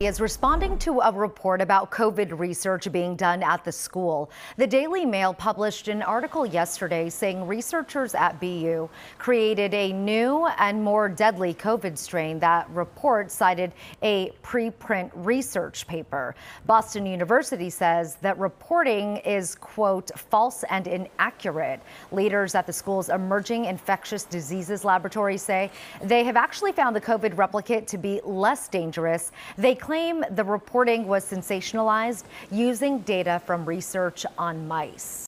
is responding to a report about COVID research being done at the school. The Daily Mail published an article yesterday saying researchers at BU created a new and more deadly COVID strain. That report cited a preprint research paper. Boston University says that reporting is, quote, false and inaccurate. Leaders at the school's emerging infectious diseases laboratory say they have actually found the COVID replicate to be less dangerous. They claim the reporting was sensationalized using data from research on mice.